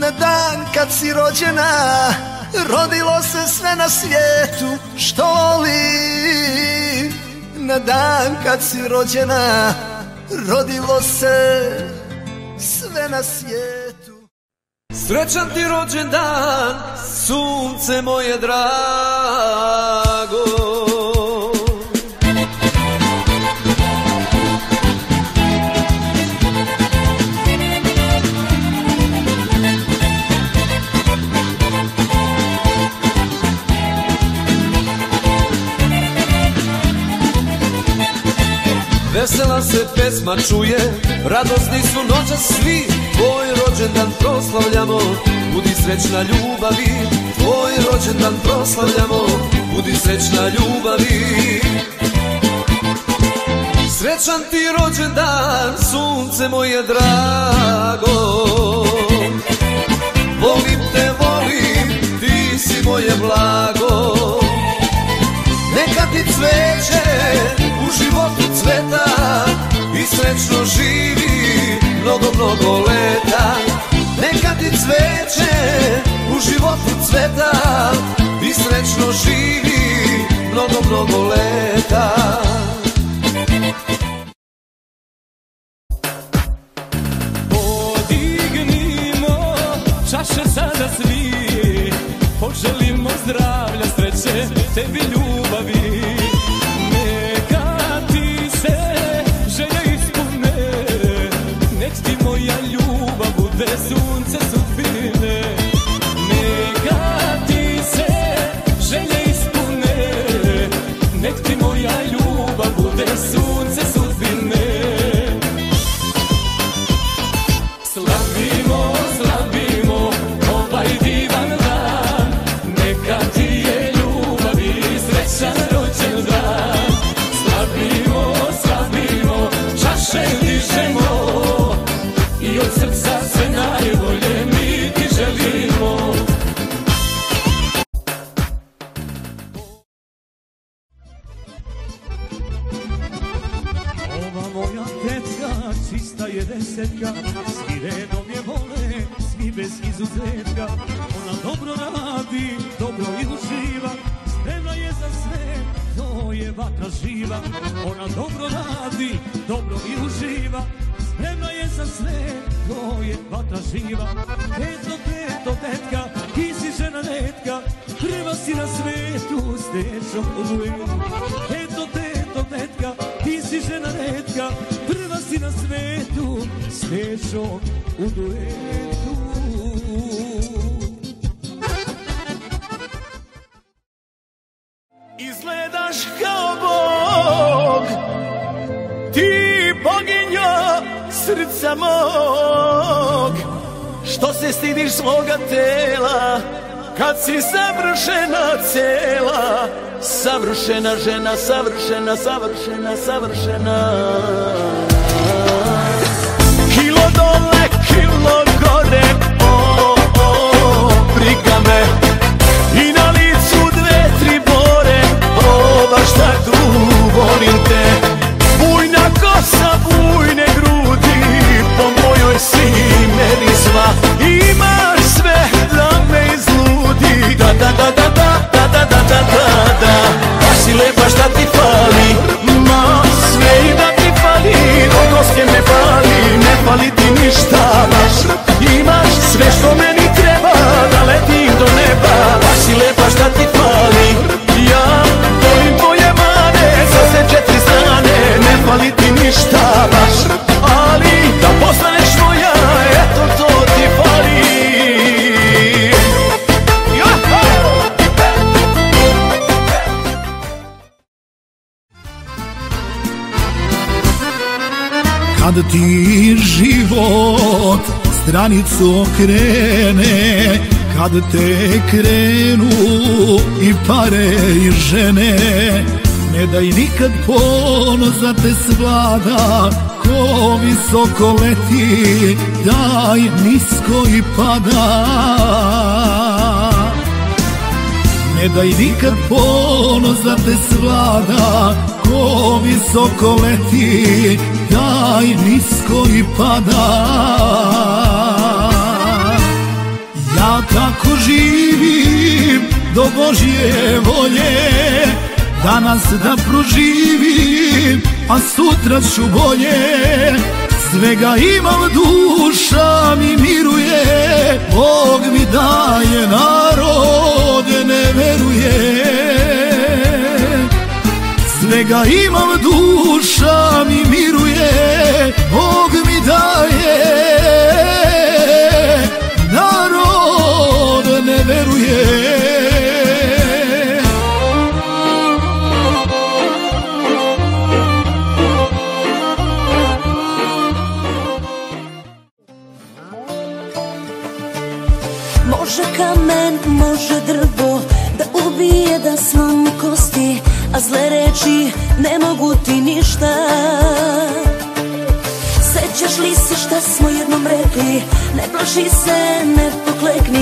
Na dan kad si rođena Rodilo se sve na svijetu Što li Na dan kad si rođena Rodilo se sve na svijetu. Srećan ti rođendan, sunce moje drago Vesela se pesma čuje, radosni su noća svi Tvoj rođendan proslavljamo, budi srećna ljubavi Tvoj rođendan proslavljamo, budi srećna ljubavi. Srećan ti rođendan, sunce moje drago Srećno živi mnogo, mnogo leta. Neka ti cveće u životu cveta I srećno živi mnogo, mnogo leta. Podignimo čaše sada svi Poželimo zdravlja, sreće, tebi ljubavi je desetka, svi redom je vole, svi bez izuzetka. Ona dobro radi, dobro i uživa, spremna je za sve, to je vatra živa. Ona dobro radi, dobro i uživa, spremna je za sve, to je vatra živa. Eto, eto, tetka, ti si žena retka, prva si na svetu, s tečom. Eto, teto, tetka, ti si žena retka, si na svetu, s tečom u duetu. Izgledaš kao Bog Ti boginjo srca mog. Što se stidiš svoga tela Kad si savršena cela? Savršena žena, savršena, savršena, savršena Ti život stranicu okrene Kad te krenu i pare i žene Ne daj nikad ponos da te svlada Ko visoko leti, daj nisko i pada. Ne daj nikad ponos da te svlada Ko visoko leti, daj koji pada. Ja tako živim do Božje volje Danas da proživim, a sutra ću bolje. Svega imam duša mi miruje Bog mi daje narode ne veruje. Svega imam duša mi miruje Bog mi daje. Narod ne veruje A zle reči ne mogu ti ništa. Sećaš li se šta smo jednom rekli? Ne plaši se, ne poklekni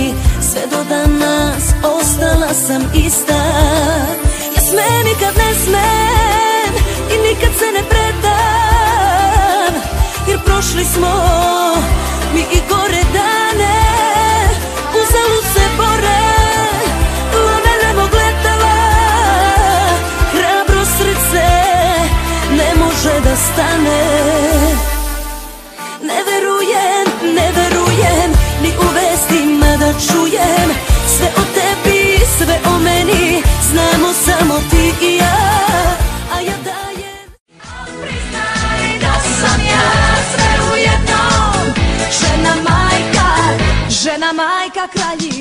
da čujem Sve o tebi, sve o meni Znamo samo ti i ja. A ja dajem Al priznaj da sam ja sve ujedno Žena majka, žena majka kraljica.